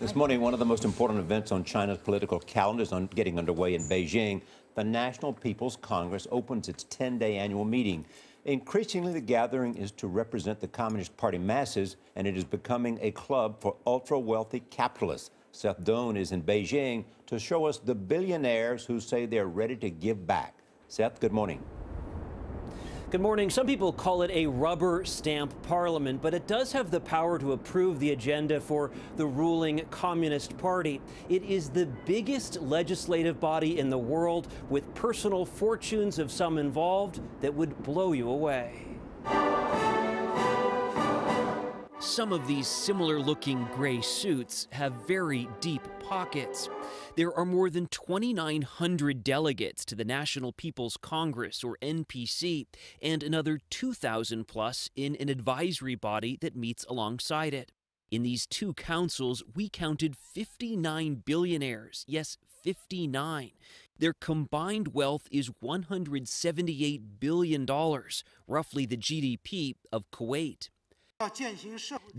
This morning, one of the most important events on China's political calendar is on getting underway in Beijing. The National People's Congress opens its 10-day annual meeting. Increasingly, the gathering is to represent the Communist Party masses, and it is becoming a club for ultra-wealthy capitalists. Seth Doane is in Beijing to show us the billionaires who say they're ready to give back. Seth, good morning. Good morning. Some people call it a rubber stamp parliament, but it does have the power to approve the agenda for the ruling Communist Party. It is the biggest legislative body in the world with personal fortunes of some involved that would blow you away. Some of these similar looking gray suits have very deep pockets. There are more than 2,900 delegates to the National People's Congress, or NPC, and another 2,000 plus in an advisory body that meets alongside it. In these two councils, we counted 59 billionaires. Yes, 59. Their combined wealth is $178 billion, roughly the GDP of Kuwait.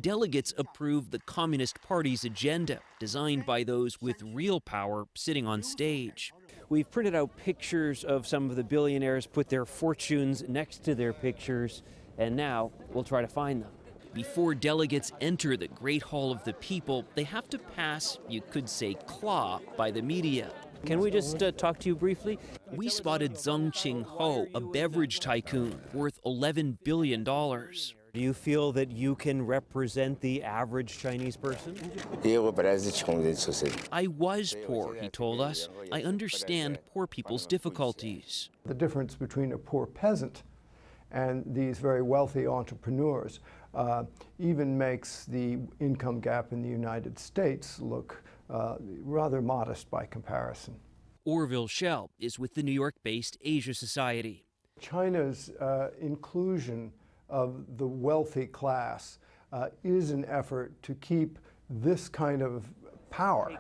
Delegates approved the Communist Party's agenda, designed by those with real power sitting on stage. We've printed out pictures of some of the billionaires, put their fortunes next to their pictures, and now we'll try to find them. Before delegates enter the Great Hall of the People, they have to pass, you could say, claw by the media. Can we just uh, talk to you briefly? We spotted Zong Qinghou, a beverage tycoon worth $11 billion. Do you feel that you can represent the average Chinese person? I was poor, he told us. I understand poor people's difficulties. The difference between a poor peasant and these very wealthy entrepreneurs uh, even makes the income gap in the United States look uh, rather modest by comparison. Orville Schell is with the New York-based Asia Society. China's uh, inclusion of the wealthy class uh, is an effort to keep this kind of power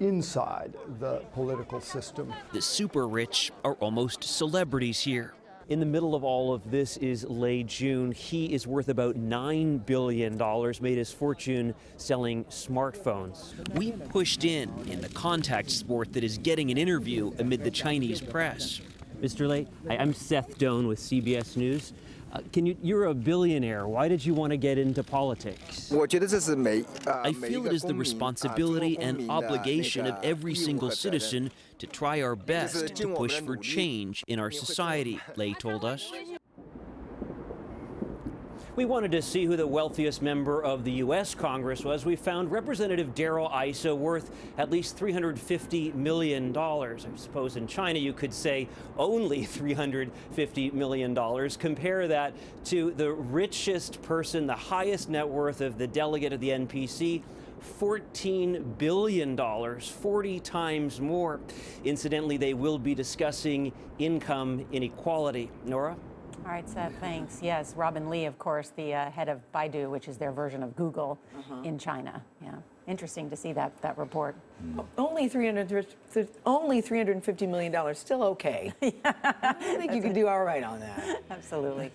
inside the political system. The super rich are almost celebrities here. In the middle of all of this is Lei Jun. He is worth about $9 billion, made his fortune selling smartphones. We pushed in in the contact sport that is getting an interview amid the Chinese press. Mr. Lei, I'm Seth Doane with CBS News. Uh, can you, you're a billionaire. Why did you want to get into politics? I feel it is the responsibility and obligation of every single citizen to try our best to push for change in our society, Lei told us. We wanted to see who the wealthiest member of the U.S. Congress was. We found Representative Darrell Issa worth at least $350 million. I suppose in China you could say only $350 million. Compare that to the richest person, the highest net worth of the delegate of the NPC, $14 billion, 40 times more. Incidentally, they will be discussing income inequality. Nora? All right, Seth, thanks. Yes, Robin Li, of course, the uh, head of Baidu, which is their version of Google uh -huh. in China. Yeah, interesting to see that that report. Mm. Only 300, only 350 million dollars, still okay. yeah. I think you can do all right on that. Absolutely.